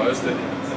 Oh, it's the